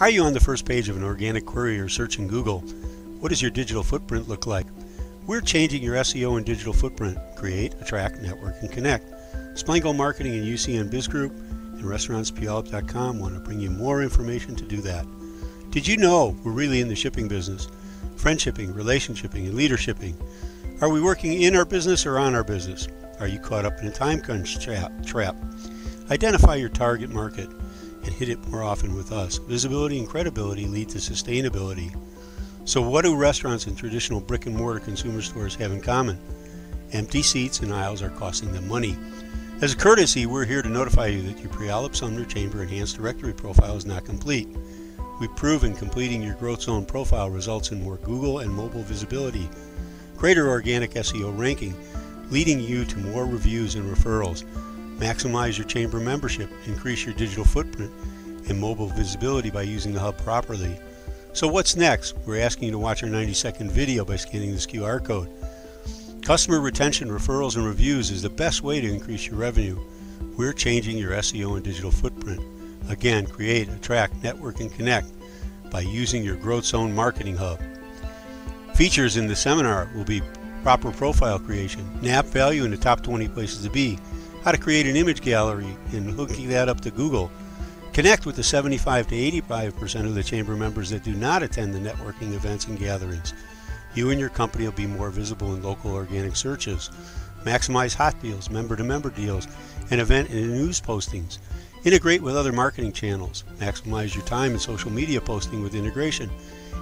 Are you on the first page of an organic query or search in Google? What does your digital footprint look like? We're changing your SEO and digital footprint. Create, attract, network, and connect. Splango Marketing and UCN Biz Group and RestaurantsPuyallup.com want to bring you more information to do that. Did you know we're really in the shipping business? Friend shipping, relation shipping, and leader shipping. Are we working in our business or on our business? Are you caught up in a time crunch trap? Identify your target market and hit it more often with us. Visibility and credibility lead to sustainability. So, what do restaurants and traditional brick and mortar consumer stores have in common? Empty seats and aisles are costing them money. As a courtesy, we're here to notify you that your Puyallup Sumner Chamber Enhanced Directory profile is not complete. We've proven completing your Growth Zone profile results in more Google and mobile visibility, greater organic SEO ranking, leading you to more reviews and referrals. Maximize your chamber membership, increase your digital footprint and mobile visibility by using the hub properly. So what's next? We're asking you to watch our 90 second video by scanning this QR code. Customer retention, referrals, and reviews is the best way to increase your revenue. We're changing your SEO and digital footprint. Again, create, attract, network, and connect by using your Growth Zone Marketing Hub. Features in the seminar will be proper profile creation, NAP value in the top 20 places to be, how to create an image gallery and hooking that up to Google. Connect with the 75 to 85% of the chamber members that do not attend the networking events and gatherings. You and your company will be more visible in local organic searches. Maximize hot deals, member to member deals, and event and news postings. Integrate with other marketing channels. Maximize your time in social media posting with integration.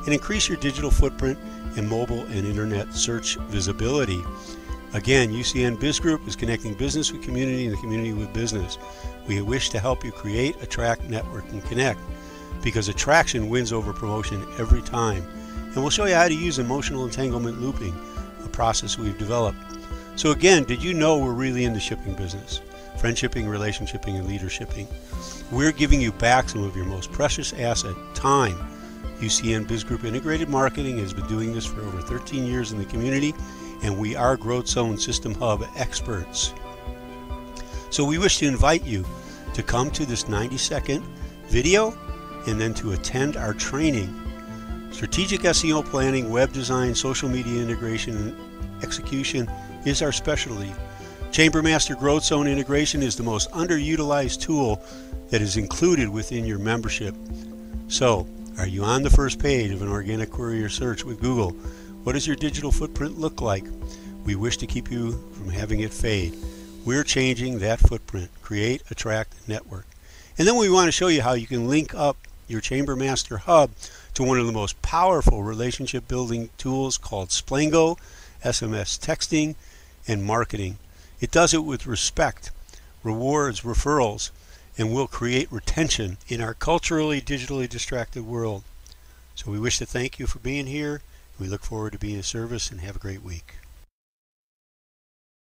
And increase your digital footprint and mobile and internet search visibility. Again, UCN Biz Group is connecting business with community and the community with business. We wish to help you create, attract, network, and connect because attraction wins over promotion every time. And we'll show you how to use emotional entanglement looping, a process we've developed. So, again, did you know we're really in the shipping business? Friendshipping, relationshipping, and leadershipping. We're giving you back some of your most precious asset, time. UCN Biz Group Integrated Marketing has been doing this for over 13 years in the community and we are Growth Zone System Hub experts. So we wish to invite you to come to this 90 second video and then to attend our training. Strategic SEO planning, web design, social media integration, and execution is our specialty. Chambermaster Growth Zone integration is the most underutilized tool that is included within your membership. So, are you on the first page of an organic query or search with Google? What does your digital footprint look like? We wish to keep you from having it fade. We're changing that footprint. Create, attract, network. And then we want to show you how you can link up your Chamber Master Hub to one of the most powerful relationship building tools called Splango, SMS texting, and marketing. It does it with respect, rewards, referrals, and will create retention in our culturally digitally distracted world. So we wish to thank you for being here we look forward to being of service and have a great week.